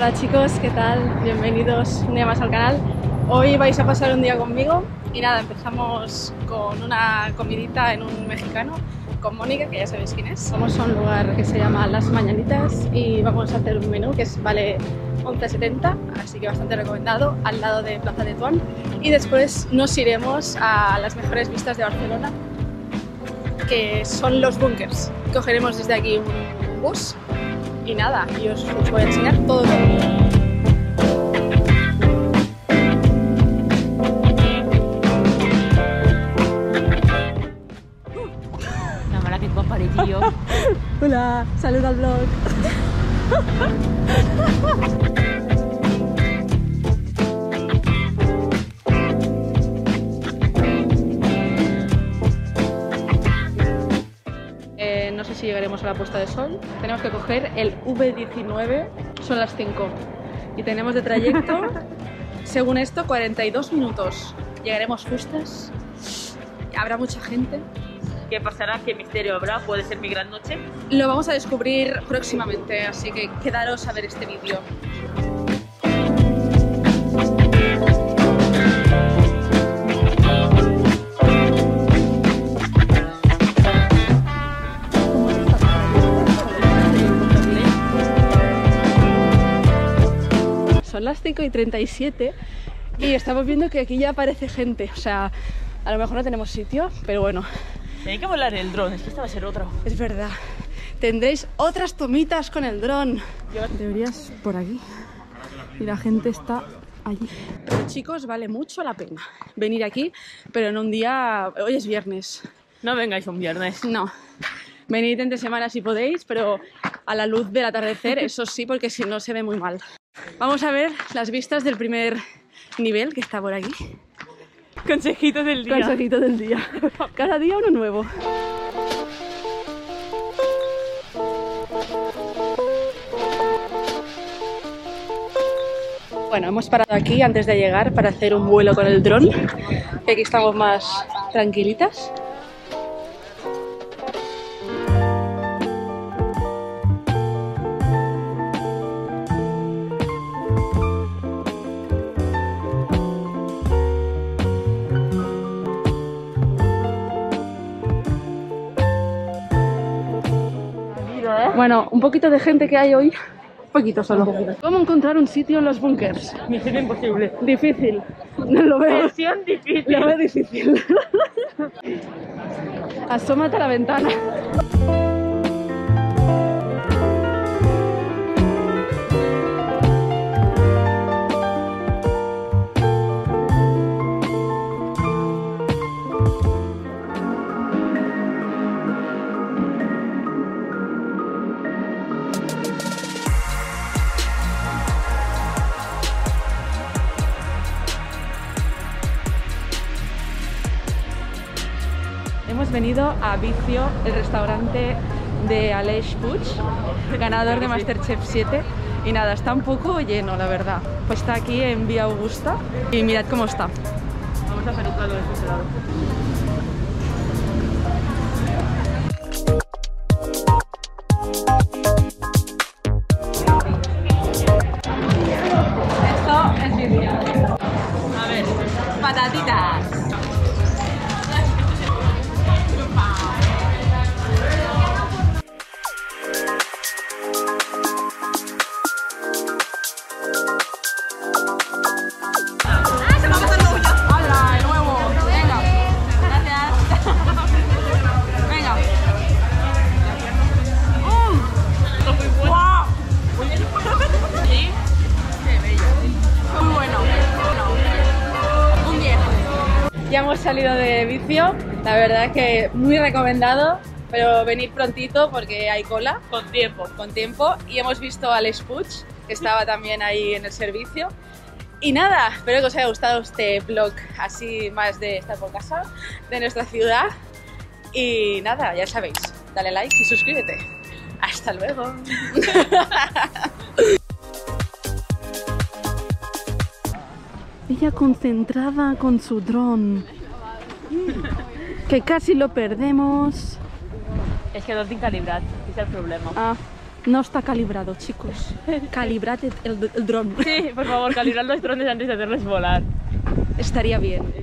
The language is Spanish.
Hola chicos, ¿qué tal? Bienvenidos un día más al canal. Hoy vais a pasar un día conmigo y nada, empezamos con una comidita en un mexicano con Mónica, que ya sabéis quién es. Vamos a un lugar que se llama Las Mañanitas y vamos a hacer un menú que vale 11.70, así que bastante recomendado, al lado de Plaza de Tuan. Y después nos iremos a las mejores vistas de Barcelona, que son los bunkers. Cogeremos desde aquí un bus y nada, y os, os voy a enseñar todo. La mala que comparetillo. Hola, salud al blog. no sé si llegaremos a la puesta de sol. Tenemos que coger el V19, son las 5. Y tenemos de trayecto, según esto, 42 minutos. Llegaremos justas. Habrá mucha gente. ¿Qué pasará? ¿Qué misterio habrá? ¿Puede ser mi gran noche? Lo vamos a descubrir próximamente, así que quedaros a ver este vídeo. Las 5 y 37 y estamos viendo que aquí ya aparece gente. O sea, a lo mejor no tenemos sitio, pero bueno, Hay que volar el dron, es que esta va a ser otro. es verdad. Tendréis otras tomitas con el dron. Deberías por aquí. Y la gente está allí. Pero chicos, vale mucho la pena venir aquí, pero en un día... Hoy es viernes. No vengáis un viernes. No. Venid entre semanas si podéis, pero a la luz del atardecer, eso sí, porque si no se ve muy mal. Vamos a ver las vistas del primer nivel que está por aquí. Consejitos del día. Consejito del día. Cada día uno nuevo. Bueno, hemos parado aquí antes de llegar para hacer un vuelo con el dron. Aquí estamos más tranquilitas. Bueno, un poquito de gente que hay hoy. Un poquito solo. ¿Cómo encontrar un sitio en los bunkers? Misión imposible. Difícil. No lo veo. Misión difícil. Lo veo difícil. Asómate a la ventana. Venido a Vicio, el restaurante de Aleix Puig, ganador de Masterchef 7. Y nada, está un poco lleno, la verdad. Pues está aquí en Vía Augusta y mirad cómo está. Vamos a hacer un plano de este lado. Esto es Vicio. A ver, patatitas. Hemos salido de vicio. La verdad que muy recomendado. Pero venid prontito porque hay cola. Con tiempo. con tiempo y hemos visto a Alex Puig, que estaba también ahí en el servicio. Y nada, espero que os haya gustado este vlog así más de estar por casa, de nuestra ciudad. Y nada, ya sabéis, dale like y suscríbete. Hasta luego. Ella concentrada con su dron. Que casi lo perdemos. És que no tinc calibrat, és el problema. Ah, No está calibrado, chicos. Calibrad el, el dron. Sí, por favor, calibrar los drones antes de hacerlos volar. Estaría bien.